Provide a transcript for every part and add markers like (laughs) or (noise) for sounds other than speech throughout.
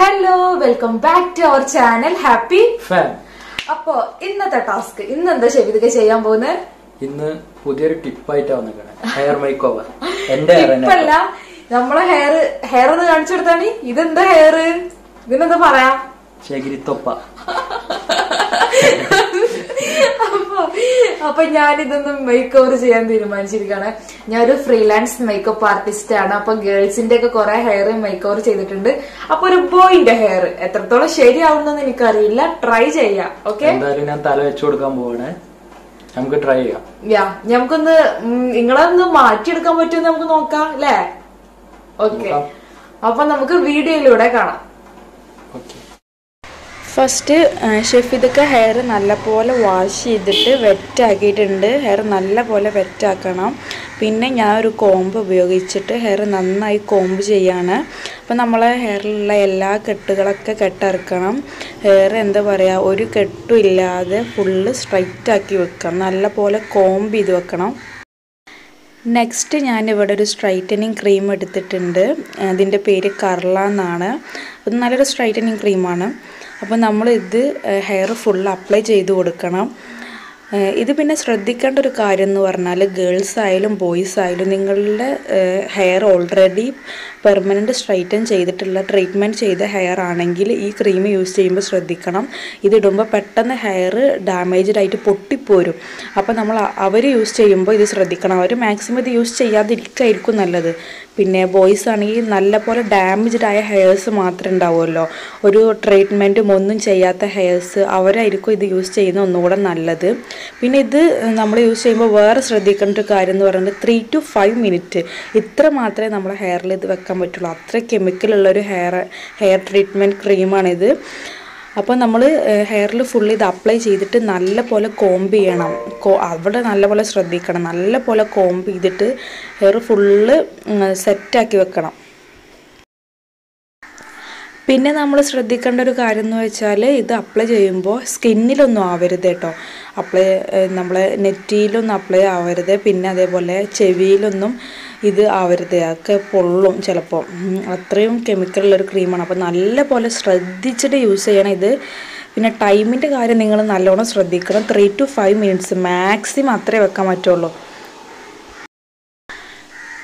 Hello welcome back to our channel happy fan അപ്പോ ഇന്നത്തെ task ഇന്ന് എന്താ ശരിതൊക്കെ ചെയ്യാൻ പോകുന്നത്? ഇന്ന് പുതിയൊരു ടിപ്പായിട്ടാ വന്നിക്കണേ ഹെയർ മേക്ക് ഓവർ എന്റെ ടിപ്പല്ല നമ്മളെ ഹെയർ ഹെയർ ഒന്ന് കാണിച്ചു കൊടുത്താണ് ഇതെന്താ ഹെയർ ഇതിനെന്താ പറയാ? ശേഖരിത്തൊപ്പ. (laughs) അപ്പൊ അപ്പൊ ഞാൻ ഇതൊന്ന് മേക്ക് ഓവർ ചെയ്യാൻ തീരുമാനിച്ചിരിക്കുകയാണ്. ഞാൻ ഒരു ഫ്രീലാൻസ് മേക്കപ്പ് ആർട്ടിസ്റ്റ് ആണ്. അപ്പൊ ഗേൾസിന്റെ ഒക്കെ കുറെ ഹെയർ മേക്ക് ഓവർ ചെയ്തിട്ടുണ്ട്. അപ്പൊ ഒരു ബോയിന്റെ ഹെയർ എത്രത്തോളം ശരിയാവുന്നെന്ന് എനിക്കറിയില്ല. ട്രൈ ചെയ്യാം ഓക്കെ എന്തായാലും ഞാൻ തല വെച്ചു കൊടുക്കാൻ പോവാണ്. നമുക്ക് ട്രൈ ചെയ്യാം. യാ നമുക്കൊന്ന് നിങ്ങളൊന്ന് മാറ്റിയെടുക്കാൻ പറ്റുമെന്ന് നമുക്ക് നോക്കാം അല്ലേ? ഓക്കെ. അപ്പൊ നമുക്ക് വീഡിയോയിലൂടെ കാണാം. ഓക്കെ ഫസ്റ്റ് ഇതൊക്കെ ഹെയർ നല്ലപോലെ വാഷ് ചെയ്തിട്ട് വെറ്റാക്കിയിട്ടുണ്ട് ഹെയർ നല്ലപോലെ വെറ്റാക്കണം പിന്നെ ഞാൻ ഒരു കോമ്പ് ഉപയോഗിച്ചിട്ട് ഹെയർ നന്നായി കോമ്പ് ചെയ്യാണ്. അപ്പോൾ നമ്മളെ ഹെയറിലുള്ള എല്ലാ കെട്ടുകളൊക്കെ കെട്ടിറക്കണം. ഹെയർ എന്താ പറയുക ഒരു കെട്ടും ഇല്ലാതെ ഫുള്ള് സ്ട്രൈറ്റ് ആക്കി വെക്കണം. നല്ലപോലെ കോമ്പ് ചെയ്ത് വെക്കണം. നെക്സ്റ്റ് ഞാനിവിടെ ഒരു സ്ട്രൈറ്റനിങ് ക്രീം എടുത്തിട്ടുണ്ട്. അതിന്റെ പേര് കർള എന്നാണ്. അത് നല്ലൊരു സ്ട്രൈറ്റനിങ് ക്രീമാണ് അപ്പോൾ നമ്മൾ ഇത് ഹെയർ ഫുൾ അപ്ലൈ ചെയ്ത് കൊടുക്കണം. ഇത് പിന്നെ ശ്രദ്ധിക്കേണ്ട ഒരു കാര്യം എന്ന് പറഞ്ഞാൽ ഗേൾസ് ആയാലും ബോയ്സ് ആയാലും നിങ്ങളുടെ ഹെയർ ഓൾറെഡി പെർമനന്റ് സ്ട്രൈറ്റൻ ചെയ്തിട്ടുള്ള ട്രീറ്റ്മെന്റ് ചെയ്ത ഹെയർ ആണെങ്കിൽ ഈ ക്രീം യൂസ് ചെയ്യുമ്പോൾ ശ്രദ്ധിക്കണം. ഇതിടുമ്പോൾ പെട്ടെന്ന് ഹെയർ ഡാമേജ്ഡ് ആയിട്ട് പൊട്ടിപ്പോരും അപ്പോൾ നമ്മൾ അവർ യൂസ് ചെയ്യുമ്പോൾ ഇത് ശ്രദ്ധിക്കണം. അവർ മാക്സിമം ഇത് യൂസ് ചെയ്യാതിരിക്കായിരിക്കും നല്ലത്. പിന്നെ ബോയ്സ് ആണെങ്കിൽ നല്ല പോലെ ഡാമേജ്ഡ് ആയ ഹെയർസ് മാത്രമേ ഉണ്ടാവുമല്ലോ. ഒരു ട്രീറ്റ്മെന്റും ഒന്നും ചെയ്യാത്ത ഹെയർസ് അവരായിരിക്കും ഇത് യൂസ് ചെയ്യുന്ന ഒന്നുകൂടെ നല്ലത്. പിന്നെ ഇത് നമ്മൾ യൂസ് ചെയ്യുമ്പോൾ വേറെ ശ്രദ്ധിക്കേണ്ട ഒരു കാര്യം എന്ന് പറയുന്നത് ത്രീ ടു ഫൈവ് മിനിറ്റ് ഇത്ര മാത്രമേ നമ്മുടെ ഹെയറിൽ ഇത് വെക്കാൻ പറ്റുള്ളൂ. അത്ര കെമിക്കലുള്ള ഒരു ഹെയർ ഹെയർ ട്രീറ്റ്മെന്റ് ക്രീമാണിത് അപ്പോൾ നമ്മൾ ഹെയറിൽ ഫുൾ ഇത് അപ്ലൈ ചെയ്തിട്ട് നല്ലപോലെ കോംബ് ചെയ്യണം. അവിടെ നല്ലപോലെ ശ്രദ്ധിക്കണം. നല്ലപോലെ കോംബ് ചെയ്തിട്ട് ഹെയർ ഫുള്ള് സെറ്റാക്കി വെക്കണം. പിന്നെ നമ്മൾ ശ്രദ്ധിക്കേണ്ട ഒരു കാര്യം എന്ന് വെച്ചാൽ ഇത് അപ്ലൈ ചെയ്യുമ്പോൾ സ്കിന്നിലൊന്നും ആവരുത് കേട്ടോ. അപ്ലൈ നമ്മളെ നെറ്റിയിലൊന്നും അപ്ലൈ ആവരുത്. പിന്നെ അതേപോലെ ചെവിയിലൊന്നും ഇത് ആവരുത് അതൊക്കെ പൊള്ളും ചിലപ്പോൾ. അത്രയും കെമിക്കലുള്ളൊരു ക്രീമാണ് അപ്പോൾ നല്ല പോലെ ശ്രദ്ധിച്ചിട്ട് യൂസ് ചെയ്യണം ഇത്. പിന്നെ ടൈമിന്റെ കാര്യം നിങ്ങൾ നല്ലോണം ശ്രദ്ധിക്കണം. Three two five minutes maximum അത്രേ വെക്കാൻ പറ്റുള്ളൂ.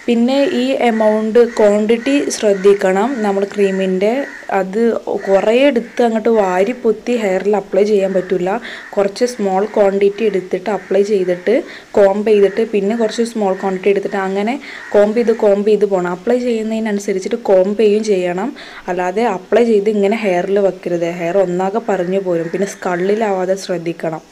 പിന്നെ ഈ എമൗണ്ട് ക്വാണ്ടിറ്റി ശ്രദ്ധിക്കണം. നമ്മൾ ക്രീമിന്റെ അത് കുറേ എടുത്ത് അങ്ങോട്ട് വാരി പൊത്തി ഹെയറിൽ അപ്ലൈ ചെയ്യാൻ പറ്റില്ല കുറച്ച് സ്മോൾ ക്വാണ്ടിറ്റി എടുത്തിട്ട് അപ്ലൈ ചെയ്തിട്ട് കോംബ് ചെയ്തിട്ട് പിന്നെ കുറച്ച് സ്മോൾ ക്വാണ്ടിറ്റി എടുത്തിട്ട് അങ്ങനെ കോംബ് ചെയ്ത് കോംബ് ചെയ്ത് പോകണം അപ്ലൈ ചെയ്യുന്നതിനനുസരിച്ചിട്ട് കോംബ് ചെയ്യുകയും ചെയ്യണം. അല്ലാതെ അപ്ലൈ ചെയ്ത് ഇങ്ങനെ ഹെയറിൽ വെക്കരുത്. ഹെയർ ഒന്നാകെ പറഞ്ഞു പോരും. പിന്നെ സ്കള്ളിലാവാതെ ശ്രദ്ധിക്കണം.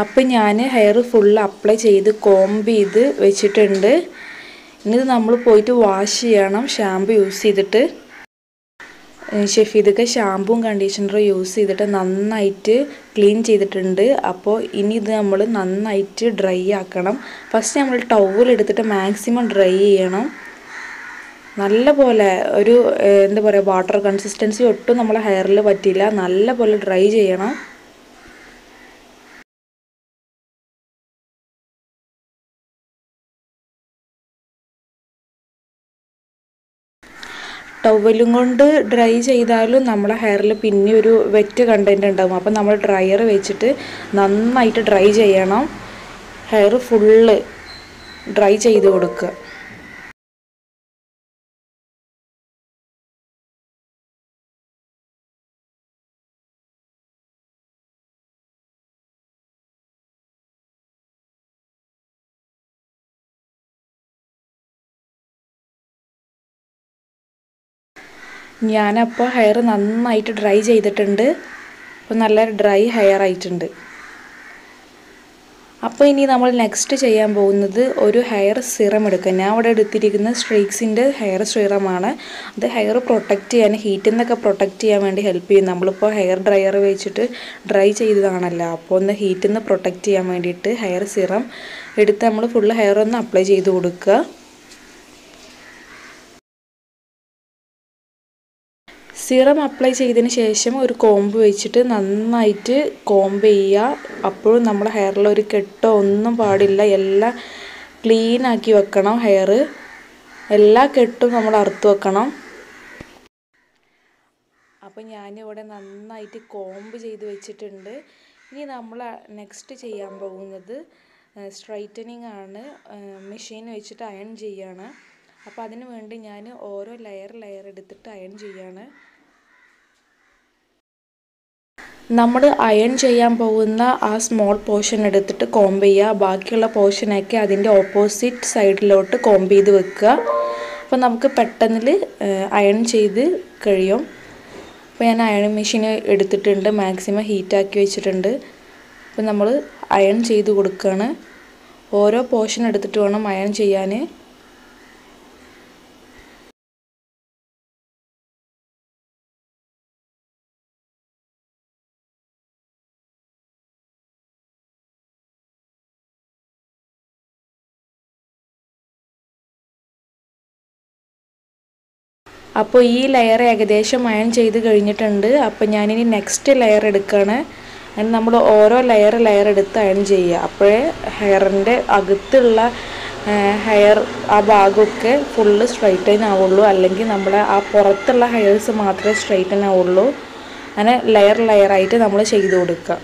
അപ്പം ഞാൻ ഹെയർ ഫുള്ള് അപ്ലൈ ചെയ്ത് കോംബ് ചെയ്ത് വെച്ചിട്ടുണ്ട്. ഇനി നമ്മൾ പോയിട്ട് വാഷ് ചെയ്യണം ഷാമ്പു യൂസ് ചെയ്തിട്ട്. ഷെഫീദൊക്കെ ഷാമ്പുവും കണ്ടീഷണറും യൂസ് ചെയ്തിട്ട് നന്നായിട്ട് ക്ലീൻ ചെയ്തിട്ടുണ്ട്. അപ്പോൾ ഇനി ഇത് നമ്മൾ നന്നായിട്ട് ഡ്രൈ ആക്കണം. ഫസ്റ്റ് നമ്മൾ ടവൽ എടുത്തിട്ട് മാക്സിമം ഡ്രൈ ചെയ്യണം. നല്ല പോലെ ഒരു എന്താ പറയുക വാട്ടർ കൺസിസ്റ്റൻസി ഒട്ടും നമ്മളെ ഹെയറിൽ പറ്റില്ല നല്ല പോലെ ഡ്രൈ ചെയ്യണം. ടവലും കൊണ്ട് ഡ്രൈ ചെയ്താലും നമ്മളെ ഹെയറിൽ പിന്നെ ഒരു വെറ്റ് കണ്ടന്റ് ഉണ്ടാകും അപ്പം നമ്മൾ ഡ്രയർ വെച്ചിട്ട് നന്നായിട്ട് ഡ്രൈ ചെയ്യണം. ഹെയർ ഫുള്ള് ഡ്രൈ ചെയ്ത് കൊടുക്കുക. ഞാനപ്പോൾ ഹെയർ നന്നായിട്ട് ഡ്രൈ ചെയ്തിട്ടുണ്ട്. അപ്പോൾ നല്ല ഡ്രൈ ഹെയർ ആയിട്ടുണ്ട്. അപ്പോൾ ഇനി നമ്മൾ നെക്സ്റ്റ് ചെയ്യാൻ പോകുന്നത് ഒരു ഹെയർ സിറം എടുക്കുക ഞാൻ അവിടെ എടുത്തിരിക്കുന്ന സ്ട്രീക്സിന്റെ ഹെയർ സിറമാണ് അത് ഹെയർ പ്രൊട്ടക്റ്റ് ചെയ്യാൻ ഹീറ്റിൽ നിന്നൊക്കെ പ്രൊട്ടക്റ്റ് ചെയ്യാൻ വേണ്ടി ഹെൽപ്പ് ചെയ്യും. നമ്മളിപ്പോൾ ഹെയർ ഡ്രയർ വെച്ചിട്ട് ഡ്രൈ ചെയ്തതാണല്ലോ. അപ്പോൾ ഒന്ന് ഹീറ്റിൽ നിന്ന് പ്രൊട്ടക്റ്റ് ചെയ്യാൻ വേണ്ടിയിട്ട് ഹെയർ സിറം എടുത്ത് നമ്മൾ ഫുള്ള് ഹെയർ ഒന്ന് അപ്ലൈ ചെയ്ത് കൊടുക്കുക. സിറം അപ്ലൈ ചെയ്തതിന് ശേഷം ഒരു കോമ്പ് വെച്ചിട്ട് നന്നായിട്ട് കോമ്പ് ചെയ്യുക. അപ്പോഴും നമ്മുടെ ഹെയറിൽ ഒരു കെട്ടോ ഒന്നും പാടില്ല. എല്ലാം ക്ലീൻ ആക്കി വെക്കണം ഹെയർ എല്ലാ കെട്ടും നമ്മൾ അറുത്ത് വെക്കണം. അപ്പോൾ ഞാനിവിടെ നന്നായിട്ട് കോമ്പ് ചെയ്ത് വെച്ചിട്ടുണ്ട്. ഇനി നമ്മൾ നെക്സ്റ്റ് ചെയ്യാൻ പോകുന്നത് സ്ട്രൈറ്റനിങ് ആണ്. മെഷീൻ വെച്ചിട്ട് അയൺ ചെയ്യാണ്. അപ്പോൾ അതിന് വേണ്ടി ഞാൻ ഓരോ ലെയർ ലെയർ എടുത്തിട്ട് അയൺ ചെയ്യാണ്. നമ്മൾ അയൺ ചെയ്യാൻ പോകുന്ന ആ സ്മോൾ പോർഷൻ എടുത്തിട്ട് കോംബ് ചെയ്യുക. ബാക്കിയുള്ള പോർഷനൊക്കെ അതിന്റെ ഓപ്പോസിറ്റ് സൈഡിലോട്ട് കോംബ് ചെയ്ത് വെക്കുക. അപ്പോൾ നമുക്ക് പെട്ടെന്നിൽ അയൺ ചെയ്ത് കഴിയും. അപ്പോൾ ഞാൻ അയൺ മെഷീൻ എടുത്തിട്ടുണ്ട്. മാക്സിമം ഹീറ്റാക്കി വെച്ചിട്ടുണ്ട്. അപ്പോൾ നമ്മൾ അയൺ ചെയ്ത് കൊടുക്കുകയാണ് ഓരോ പോർഷൻ എടുത്തിട്ട് വേണം അയൺ ചെയ്യാൻ അപ്പോൾ ഈ ലെയർ ഏകദേശം അയൺ ചെയ്ത് കഴിഞ്ഞിട്ടുണ്ട്. അപ്പോൾ ഞാനിനി നെക്സ്റ്റ് ലെയർ എടുക്കുകയാണ് അങ്ങനെ നമ്മൾ ഓരോ ലെയർ ലെയർ എടുത്ത് അയൺ ചെയ്യുക. അപ്പോഴേ ഹെയറിന്റെ അകത്തുള്ള ഹെയർ ആ ഭാഗമൊക്കെ ഫുള്ള് സ്ട്രൈറ്റൻ ആവുള്ളൂ. അല്ലെങ്കിൽ നമ്മളെ ആ പുറത്തുള്ള ഹെയർസ് മാത്രമേ സ്ട്രൈറ്റൻ ആവുള്ളൂ. അങ്ങനെ ലെയർ ലെയറായിട്ട് നമ്മൾ ചെയ്ത് കൊടുക്കുക.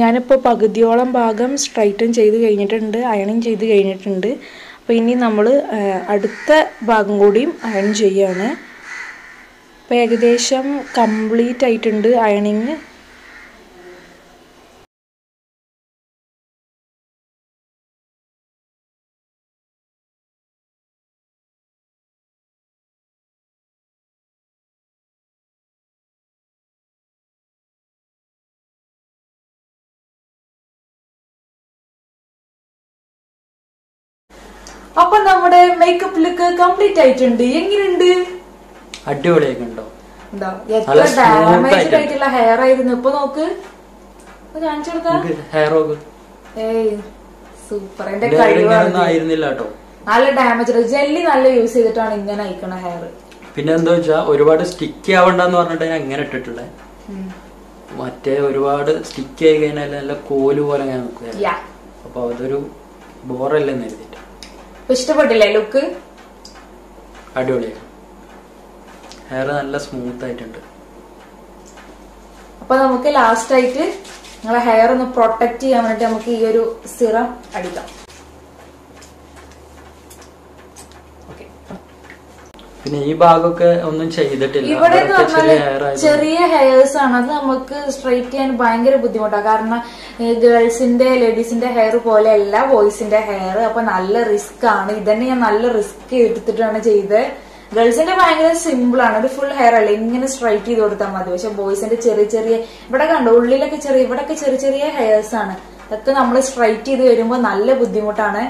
ഞാനിപ്പോൾ പകുതിയോളം ഭാഗം സ്ട്രൈറ്റൻ ചെയ്ത് കഴിഞ്ഞിട്ടുണ്ട് അയണിങ് ചെയ്ത് കഴിഞ്ഞിട്ടുണ്ട്. അപ്പോൾ ഇനി നമ്മൾ അടുത്ത ഭാഗം കൂടിയും അയൺ ചെയ്യുകയാണ് അപ്പോൾ ഏകദേശം കംപ്ലീറ്റ് ആയിട്ടുണ്ട് അയണിങ് അപ്പൊ നമ്മുടെ മേക്കപ്പ് ലുക്ക് കംപ്ലീറ്റ് ആയിട്ടുണ്ട്. എങ്ങനെയുണ്ട്? അടിപൊളിയൊക്കെ ഉണ്ടോ എത്ര ഡാമേജ് ആയിട്ടുള്ള ഹെയർ ആയിരുന്നു. ഇപ്പൊ നോക്ക്. കാണിച്ചു കൊടുക്കാം. ഹെയർ ഏയ് സൂപ്പർ എന്റെ ആയിരുന്നില്ല കേട്ടോ. നല്ല ഡാമേജ് ജെല്ലി നല്ല യൂസ് ചെയ്തിട്ടാണ് ഇങ്ങനെ അയക്കണ ഹെയർ പിന്നെ എന്താ വെച്ചാ ഒരുപാട് സ്റ്റിക്കി ആവണ്ടെന്ന് പറഞ്ഞിട്ട് ഞാൻ ഇങ്ങനെ ഇട്ടിട്ടുള്ളത് മറ്റേ ഒരുപാട് സ്റ്റിക്ക് ആയി കഴിഞ്ഞാൽ നല്ല കോൽ പോലെ ഞാൻ നിൽക്കുക അപ്പൊ അതൊരു ബോറല്ലെന്ന് ഇപ്പൊ ഇഷ്ടപ്പെട്ടില്ലേ ലുക്ക് അടിപൊളിയാണ് ഹെയർ നല്ല സ്മൂത്ത് ആയിട്ടുണ്ട്. അപ്പൊ നമുക്ക് ലാസ്റ്റ് ആയിട്ട് നിങ്ങളെ ഹെയർ ഒന്ന് പ്രൊട്ടക്ട് ചെയ്യാൻ വേണ്ടിട്ട് നമുക്ക് ഈ ഒരു സിറം അടിക്കാം. പിന്നെ ഈ ഭാഗമൊക്കെ ഒന്നും ചെയ്തിട്ടില്ല. ഇവിടെ എന്ന് പറഞ്ഞാൽ ചെറിയ ഹെയർ ഹെയർസ് ആണ്. അത് നമുക്ക് സ്ട്രൈറ്റ് ചെയ്യാൻ ഭയങ്കര ബുദ്ധിമുട്ടാണ് കാരണം ഗേൾസിന്റെ ലേഡീസിന്റെ ഹെയർ പോലെ അല്ല ബോയ്സിന്റെ ഹെയർ അപ്പൊ നല്ല റിസ്ക് ആണ്. ഇതന്നെ ഞാൻ നല്ല റിസ്ക് എടുത്തിട്ടാണ് ചെയ്തത് ഗേൾസിന്റെ ഭയങ്കര സിമ്പിൾ ആണ്. ഒരു ഫുൾ ഹെയർ അല്ല? ഇങ്ങനെ സ്ട്രൈറ്റ് ചെയ്ത് കൊടുത്താൽ മതി. പക്ഷെ ബോയ്സിന്റെ ചെറിയ ചെറിയ ഇവിടെ കണ്ടോ? ഉള്ളിലൊക്കെ ചെറിയ ഇവിടെയൊക്കെ ചെറിയ ചെറിയ ഹെയർസ് ആണ്. അതൊക്കെ നമ്മൾ സ്ട്രൈറ്റ് ചെയ്ത് വരുമ്പോൾ നല്ല ബുദ്ധിമുട്ടാണ്.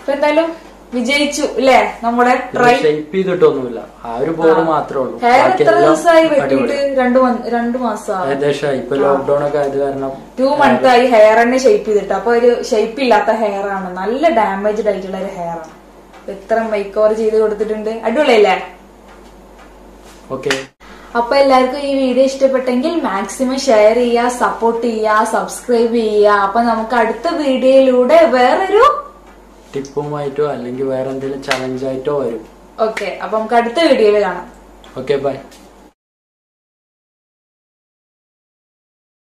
അപ്പൊ എന്തായാലും വിജയിച്ചു അല്ലേ നമ്മുടെ ട്രൈ ഷേപ്പ് ചെയ്തിട്ടൊന്നുമില്ല. ആ ഒരു ബോർഡ് മാത്രമേ ഉള്ളൂ. ഹെയർ എത്ര ദിവസമായി വെട്ടിയിട്ട് രണ്ടു മന്ത് രണ്ടു മാസമാണ് ഏകദേശം ഇപ്പൊ ലോക്ക്ഡൌൺ ഒക്കെ ആയത് കാരണം ടു മന്ത് ആയി ഹെയർ തന്നെ ഷേപ്പ് ചെയ്തിട്ട്. അപ്പൊ ഒരു ഷേപ്പ് ഇല്ലാത്ത ഹെയർ ആണ്. നല്ല ഡാമേജ്ഡ് ആയിട്ടുള്ള ഒരു ഹെയർ ആണ്. എത്ര മേക്ക് ഓവർ ചെയ്ത് കൊടുത്തിട്ടുണ്ട്. അടിപൊളിയല്ലേ? ഓക്കെ അപ്പൊ എല്ലാവർക്കും ഈ വീഡിയോ ഇഷ്ടപ്പെട്ടെങ്കിൽ മാക്സിമം ഷെയർ ചെയ്യുക സപ്പോർട്ട് ചെയ്യുക സബ്സ്ക്രൈബ് ചെയ്യുക. അപ്പൊ നമുക്ക് അടുത്ത വീഡിയോയിലൂടെ വേറൊരു ടിപ്പുമായിട്ടോ അല്ലെങ്കിൽ വേറെ എന്തെങ്കിലും ചലഞ്ചായിട്ടോ വരും. ഓക്കെ അപ്പൊ നമുക്ക് അടുത്ത വീഡിയോയിൽ കാണാം. Okay bye